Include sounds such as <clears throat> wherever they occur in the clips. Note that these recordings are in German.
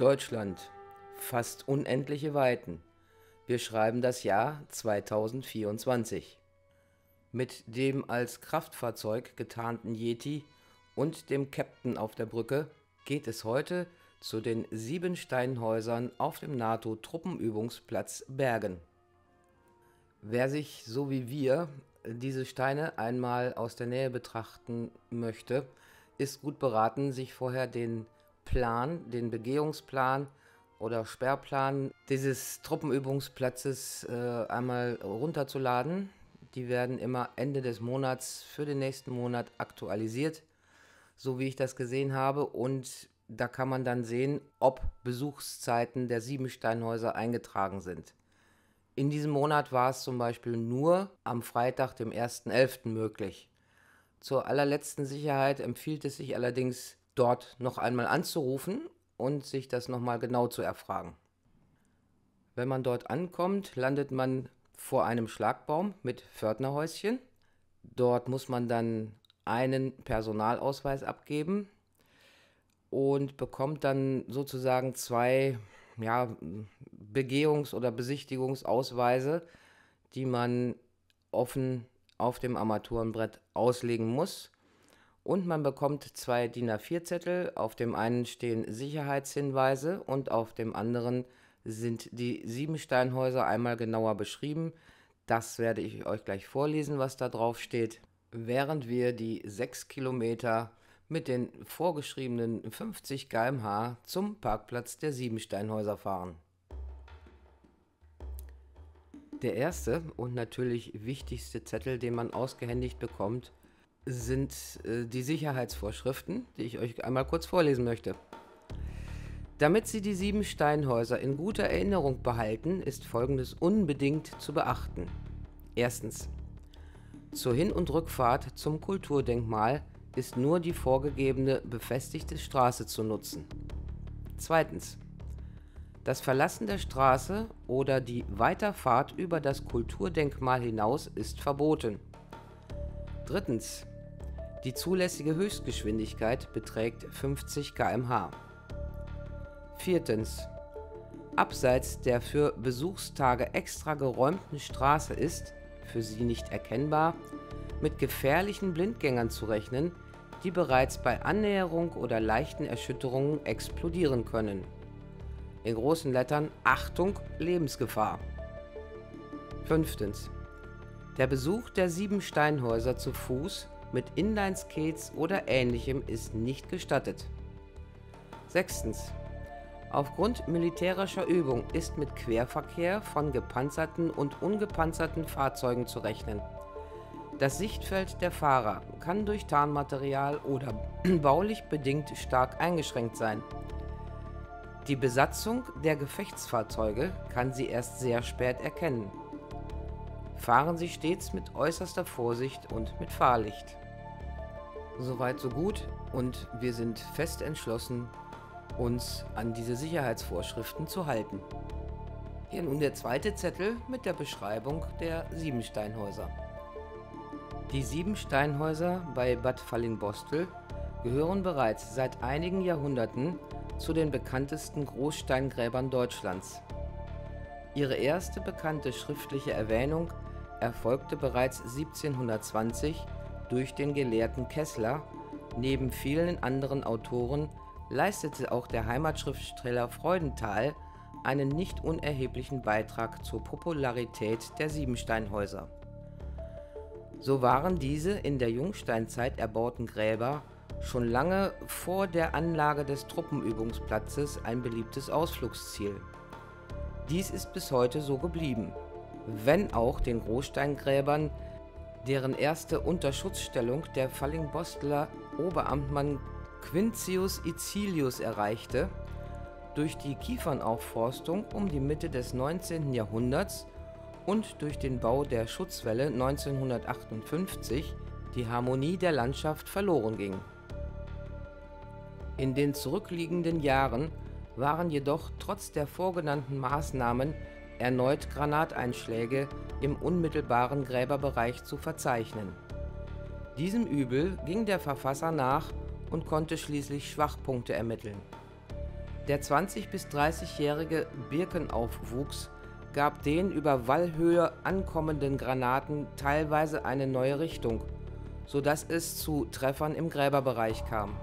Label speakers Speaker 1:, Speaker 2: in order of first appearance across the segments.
Speaker 1: Deutschland. Fast unendliche Weiten. Wir schreiben das Jahr 2024. Mit dem als Kraftfahrzeug getarnten Yeti und dem Captain auf der Brücke geht es heute zu den sieben Steinhäusern auf dem NATO-Truppenübungsplatz Bergen. Wer sich so wie wir diese Steine einmal aus der Nähe betrachten möchte, ist gut beraten, sich vorher den Plan, den Begehungsplan oder Sperrplan dieses Truppenübungsplatzes äh, einmal runterzuladen. Die werden immer Ende des Monats für den nächsten Monat aktualisiert, so wie ich das gesehen habe. Und da kann man dann sehen, ob Besuchszeiten der sieben Steinhäuser eingetragen sind. In diesem Monat war es zum Beispiel nur am Freitag, dem 1.11. möglich. Zur allerletzten Sicherheit empfiehlt es sich allerdings, dort noch einmal anzurufen und sich das nochmal genau zu erfragen. Wenn man dort ankommt, landet man vor einem Schlagbaum mit Pförtnerhäuschen. Dort muss man dann einen Personalausweis abgeben und bekommt dann sozusagen zwei ja, Begehungs- oder Besichtigungsausweise, die man offen auf dem Armaturenbrett auslegen muss. Und man bekommt zwei DIN A4-Zettel. Auf dem einen stehen Sicherheitshinweise und auf dem anderen sind die sieben Steinhäuser einmal genauer beschrieben. Das werde ich euch gleich vorlesen, was da drauf steht. Während wir die sechs Kilometer mit den vorgeschriebenen 50 km/h zum Parkplatz der Siebensteinhäuser fahren. Der erste und natürlich wichtigste Zettel, den man ausgehändigt bekommt, sind äh, die Sicherheitsvorschriften, die ich euch einmal kurz vorlesen möchte. Damit Sie die sieben Steinhäuser in guter Erinnerung behalten, ist Folgendes unbedingt zu beachten. Erstens. Zur Hin- und Rückfahrt zum Kulturdenkmal ist nur die vorgegebene befestigte Straße zu nutzen. Zweitens. Das Verlassen der Straße oder die Weiterfahrt über das Kulturdenkmal hinaus ist verboten. Drittens. Die zulässige Höchstgeschwindigkeit beträgt 50 km/h. Viertens. Abseits der für Besuchstage extra geräumten Straße ist, für sie nicht erkennbar, mit gefährlichen Blindgängern zu rechnen, die bereits bei Annäherung oder leichten Erschütterungen explodieren können. In großen Lettern Achtung, Lebensgefahr. 5. Der Besuch der sieben Steinhäuser zu Fuß mit Inline-Skates oder ähnlichem ist nicht gestattet. 6. Aufgrund militärischer Übung ist mit Querverkehr von gepanzerten und ungepanzerten Fahrzeugen zu rechnen. Das Sichtfeld der Fahrer kann durch Tarnmaterial oder <clears throat> baulich bedingt stark eingeschränkt sein. Die Besatzung der Gefechtsfahrzeuge kann sie erst sehr spät erkennen. Fahren Sie stets mit äußerster Vorsicht und mit Fahrlicht. Soweit so gut und wir sind fest entschlossen, uns an diese Sicherheitsvorschriften zu halten. Hier nun der zweite Zettel mit der Beschreibung der Siebensteinhäuser. Die sieben Steinhäuser bei Bad Fallingbostel gehören bereits seit einigen Jahrhunderten zu den bekanntesten Großsteingräbern Deutschlands. Ihre erste bekannte schriftliche Erwähnung erfolgte bereits 1720 durch den Gelehrten Kessler. Neben vielen anderen Autoren leistete auch der Heimatschriftsteller Freudenthal einen nicht unerheblichen Beitrag zur Popularität der Siebensteinhäuser so waren diese in der Jungsteinzeit erbauten Gräber schon lange vor der Anlage des Truppenübungsplatzes ein beliebtes Ausflugsziel. Dies ist bis heute so geblieben, wenn auch den Großsteingräbern, deren erste Unterschutzstellung der Fallingbostler Oberamtmann Quintius Icilius erreichte, durch die Kiefernaufforstung um die Mitte des 19. Jahrhunderts und durch den Bau der Schutzwälle 1958 die Harmonie der Landschaft verloren ging. In den zurückliegenden Jahren waren jedoch trotz der vorgenannten Maßnahmen erneut Granateinschläge im unmittelbaren Gräberbereich zu verzeichnen. Diesem Übel ging der Verfasser nach und konnte schließlich Schwachpunkte ermitteln. Der 20- bis 30-jährige Birkenaufwuchs gab den über Wallhöhe ankommenden Granaten teilweise eine neue Richtung, so dass es zu Treffern im Gräberbereich kam.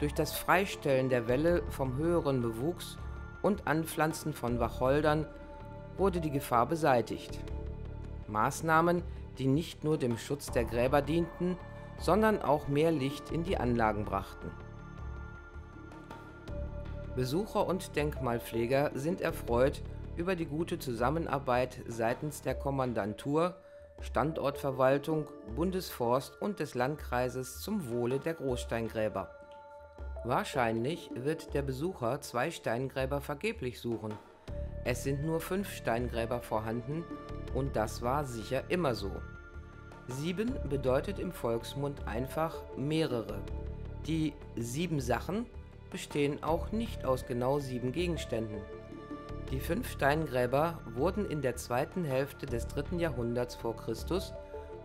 Speaker 1: Durch das Freistellen der Wälle vom höheren Bewuchs und Anpflanzen von Wacholdern wurde die Gefahr beseitigt. Maßnahmen, die nicht nur dem Schutz der Gräber dienten, sondern auch mehr Licht in die Anlagen brachten. Besucher und Denkmalpfleger sind erfreut über die gute Zusammenarbeit seitens der Kommandantur, Standortverwaltung, Bundesforst und des Landkreises zum Wohle der Großsteingräber. Wahrscheinlich wird der Besucher zwei Steingräber vergeblich suchen. Es sind nur fünf Steingräber vorhanden und das war sicher immer so. Sieben bedeutet im Volksmund einfach mehrere. Die sieben Sachen bestehen auch nicht aus genau sieben Gegenständen. Die fünf Steingräber wurden in der zweiten Hälfte des dritten Jahrhunderts vor Christus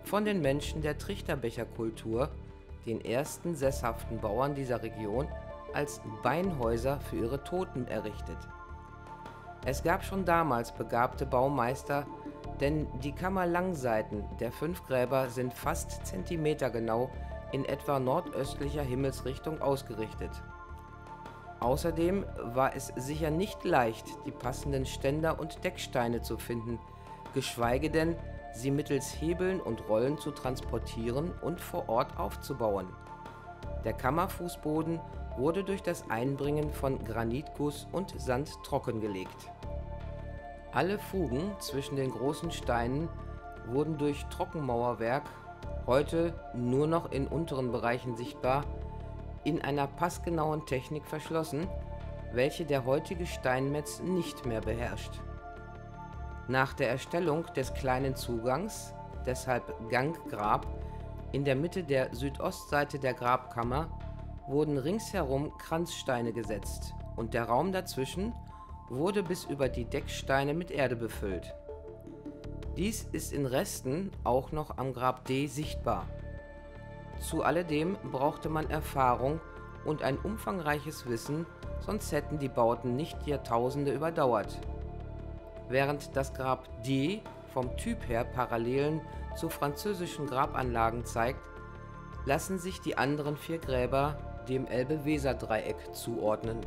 Speaker 1: von den Menschen der Trichterbecherkultur, den ersten sesshaften Bauern dieser Region, als Beinhäuser für ihre Toten errichtet. Es gab schon damals begabte Baumeister, denn die Kammerlangseiten der fünf Gräber sind fast zentimetergenau in etwa nordöstlicher Himmelsrichtung ausgerichtet. Außerdem war es sicher nicht leicht, die passenden Ständer und Decksteine zu finden, geschweige denn, sie mittels Hebeln und Rollen zu transportieren und vor Ort aufzubauen. Der Kammerfußboden wurde durch das Einbringen von Granitguss und Sand trockengelegt. Alle Fugen zwischen den großen Steinen wurden durch Trockenmauerwerk, heute nur noch in unteren Bereichen sichtbar, in einer passgenauen Technik verschlossen, welche der heutige Steinmetz nicht mehr beherrscht. Nach der Erstellung des kleinen Zugangs, deshalb Ganggrab, in der Mitte der Südostseite der Grabkammer wurden ringsherum Kranzsteine gesetzt und der Raum dazwischen wurde bis über die Decksteine mit Erde befüllt. Dies ist in Resten auch noch am Grab D sichtbar. Zu alledem brauchte man Erfahrung und ein umfangreiches Wissen, sonst hätten die Bauten nicht Jahrtausende überdauert. Während das Grab D vom Typ her Parallelen zu französischen Grabanlagen zeigt, lassen sich die anderen vier Gräber dem Elbe-Weser-Dreieck zuordnen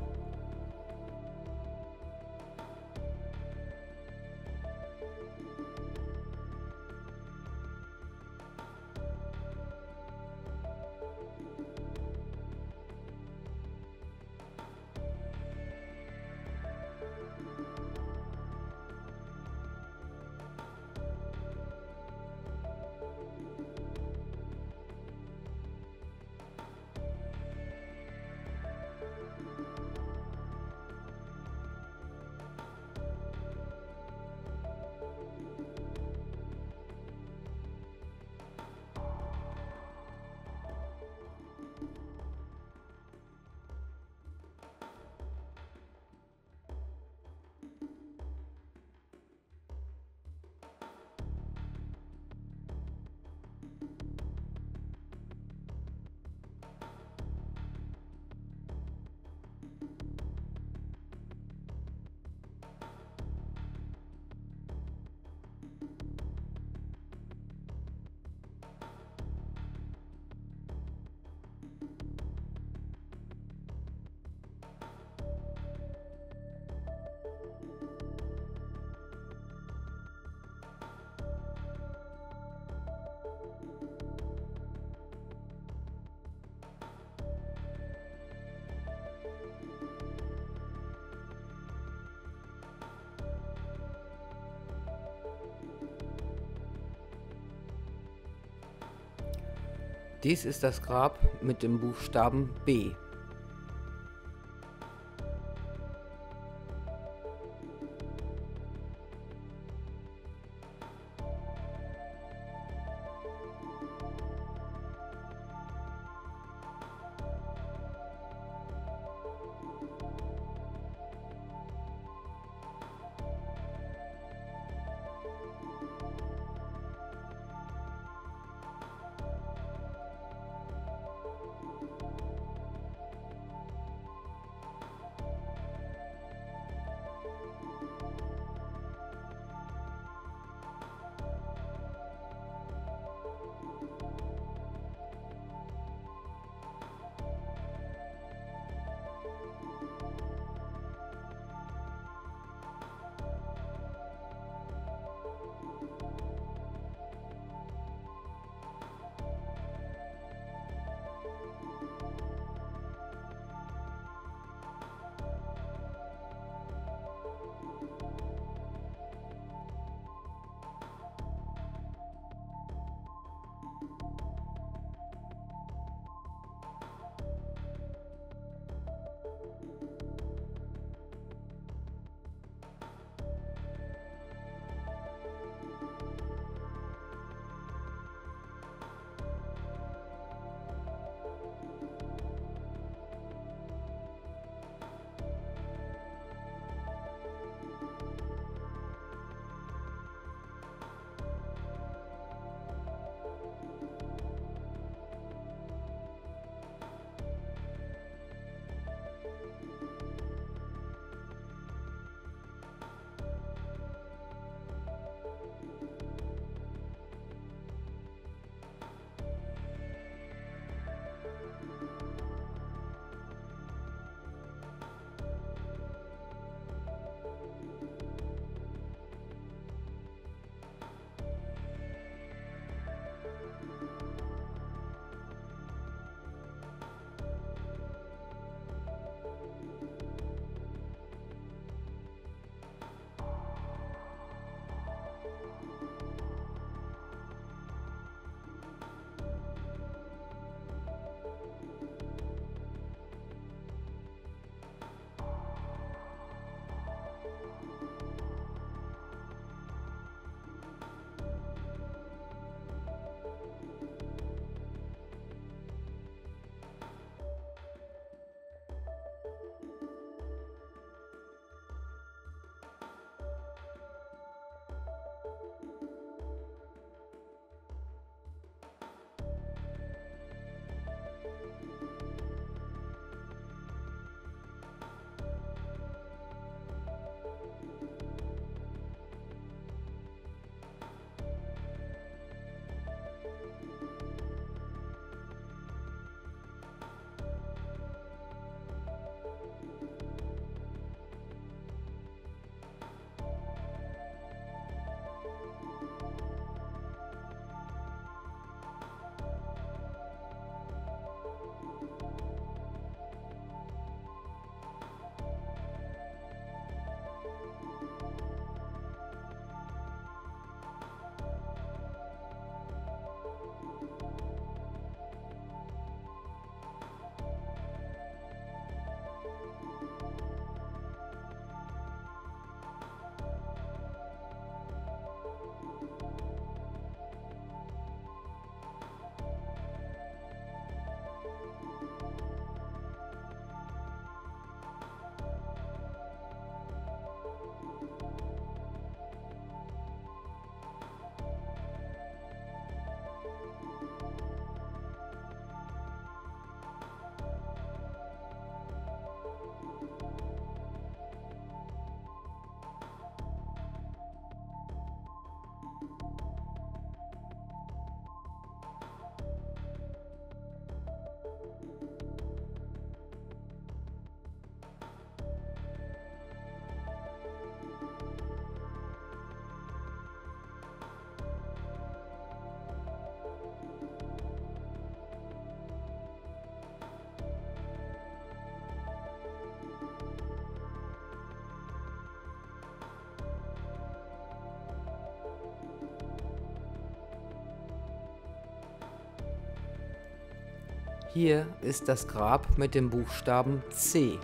Speaker 1: Dies ist das Grab mit dem Buchstaben B. Hier ist das Grab mit dem Buchstaben C.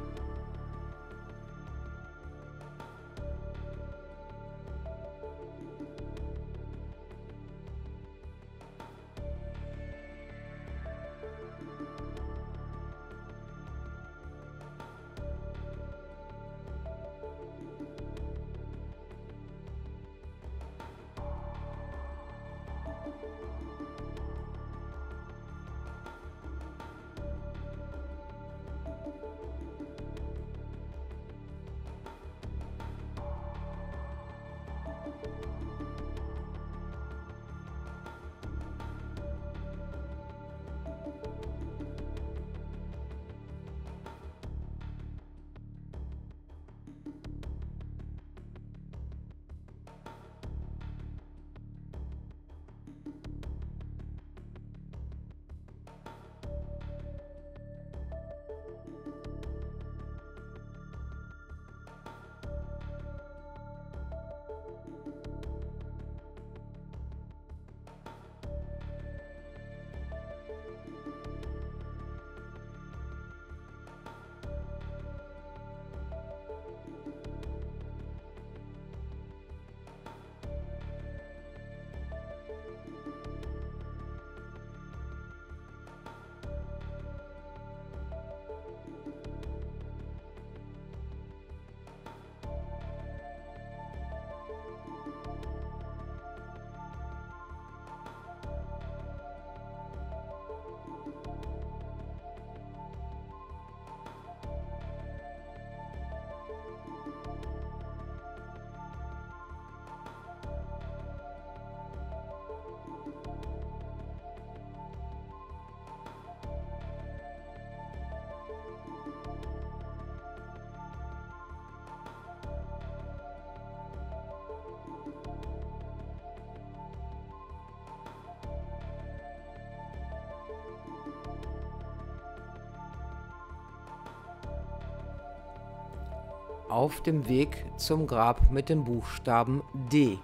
Speaker 1: Auf dem Weg zum Grab mit dem Buchstaben D.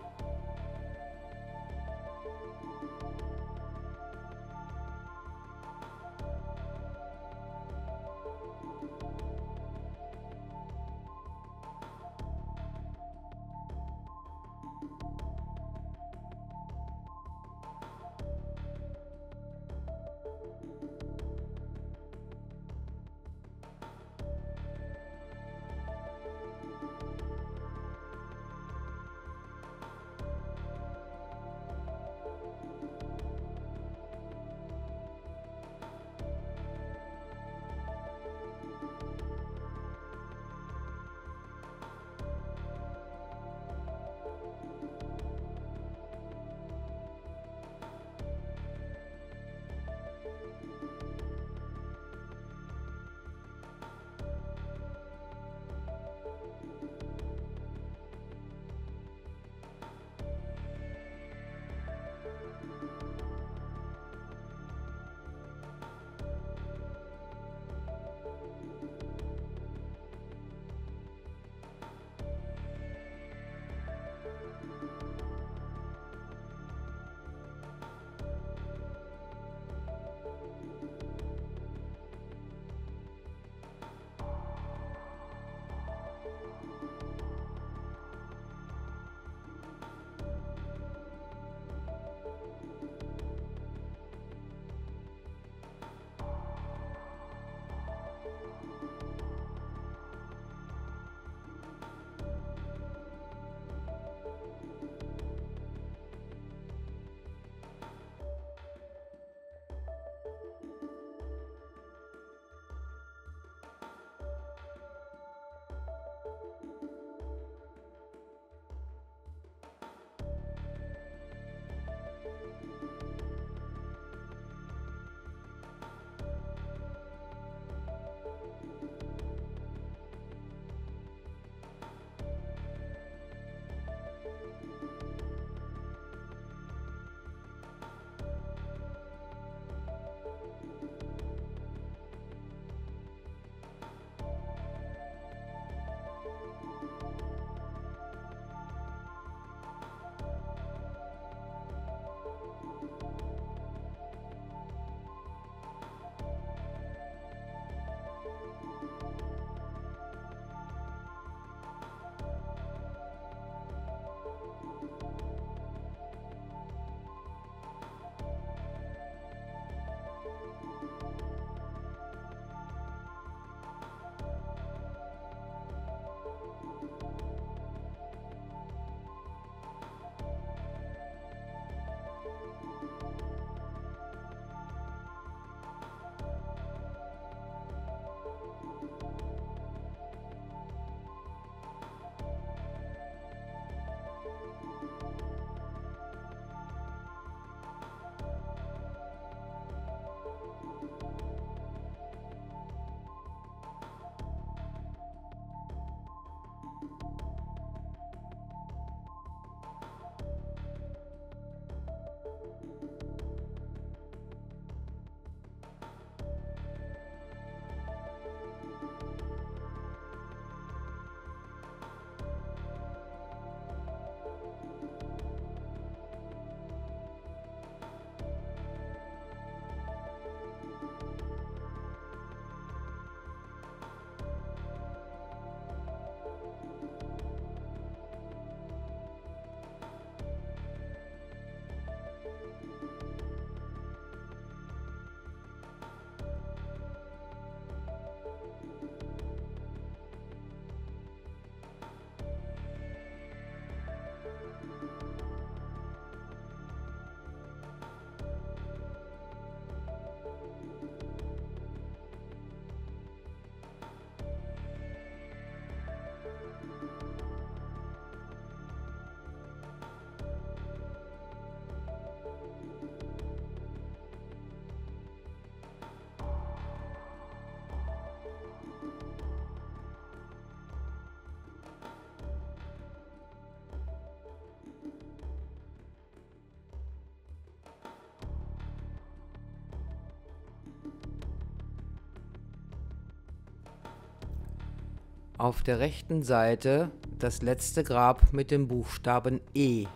Speaker 2: auf
Speaker 1: der rechten Seite das letzte Grab mit dem Buchstaben E.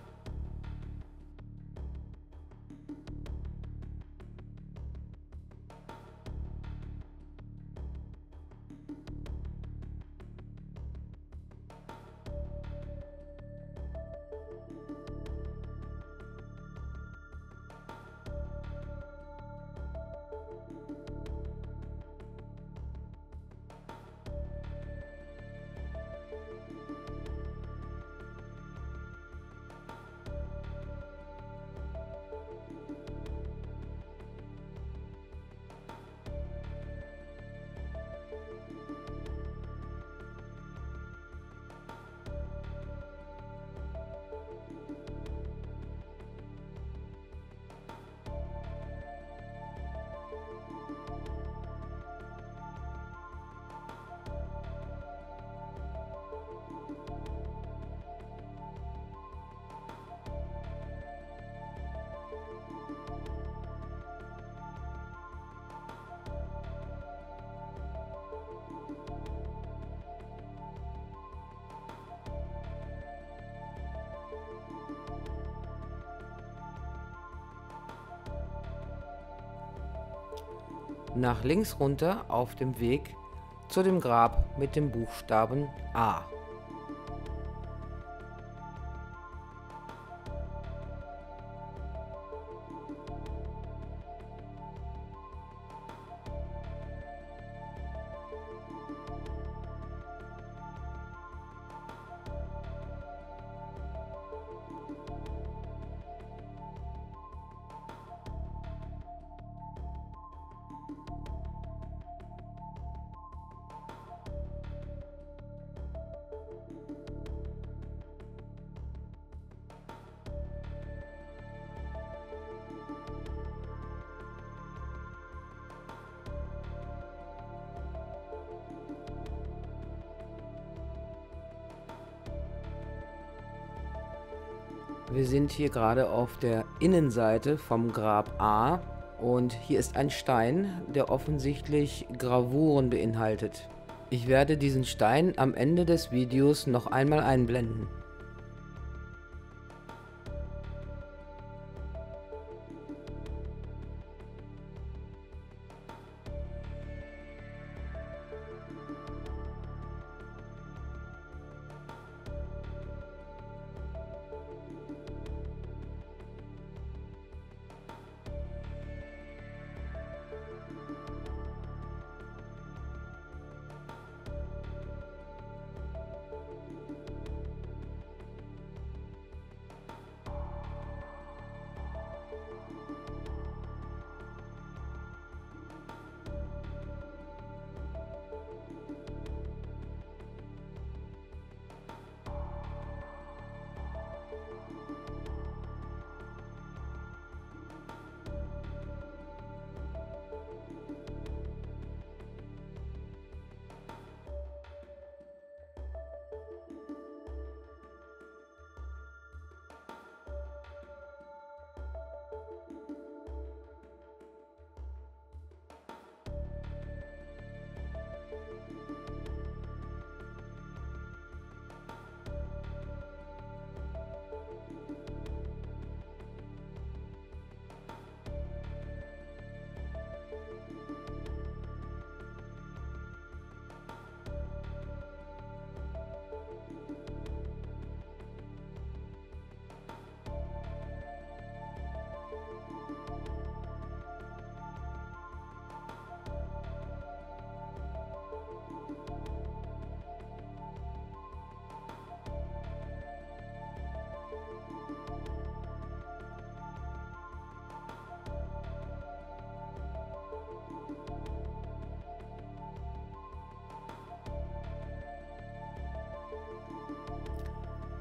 Speaker 1: nach links runter auf dem Weg zu dem Grab mit dem Buchstaben A. Wir sind hier gerade auf der Innenseite vom Grab A und hier ist ein Stein, der offensichtlich Gravuren beinhaltet. Ich werde diesen Stein am Ende des Videos noch einmal einblenden.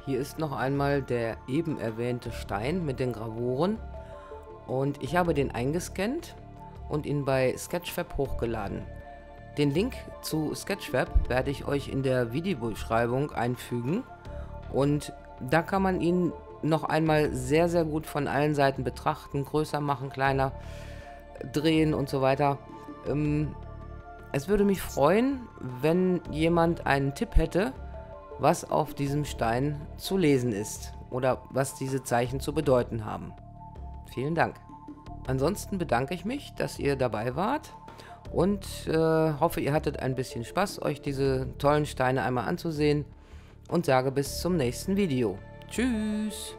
Speaker 1: Hier ist noch einmal der eben erwähnte Stein mit den Gravuren und ich habe den eingescannt und ihn bei Sketchfab hochgeladen. Den Link zu Sketchfab werde ich euch in der Videobeschreibung einfügen und da kann man ihn noch einmal sehr sehr gut von allen Seiten betrachten, größer machen, kleiner drehen und so weiter. Ähm, Es würde mich freuen, wenn jemand einen Tipp hätte, was auf diesem Stein zu lesen ist oder was diese Zeichen zu bedeuten haben. Vielen Dank. Ansonsten bedanke ich mich, dass ihr dabei wart und äh, hoffe, ihr hattet ein bisschen Spaß, euch diese tollen Steine einmal anzusehen und sage bis zum nächsten Video. Tschüss!